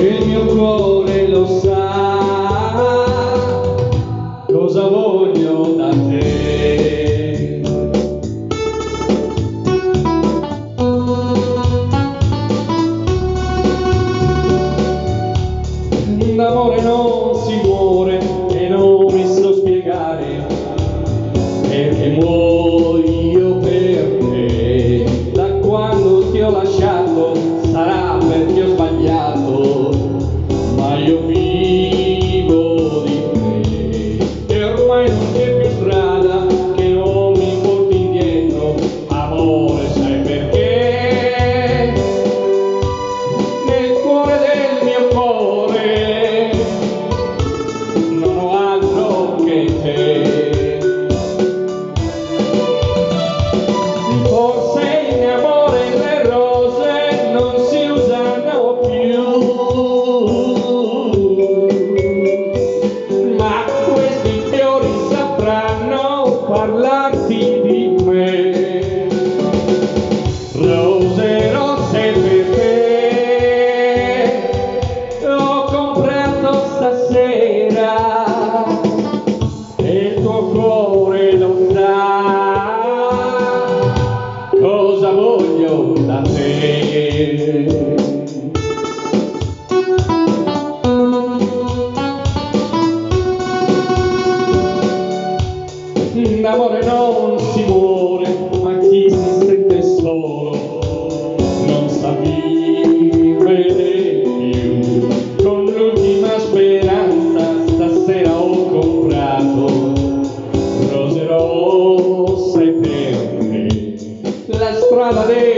il mio cuore lo sa. Cosa voglio da te? D'amore non si muore e non mi so spiegare perché muoio per te. Da quando ti ho lasciato vivo di te e ormai non c'è più strada che non mi porti indietro. Amore sai perché? Nel cuore del mio cuore non ho altro che te. Forse in amore le rose non si D'amore non si muore, ma chi si sente solo non sa vivere più. Con l'ultima speranza stasera ho comprato rose rosse per te. La strada dei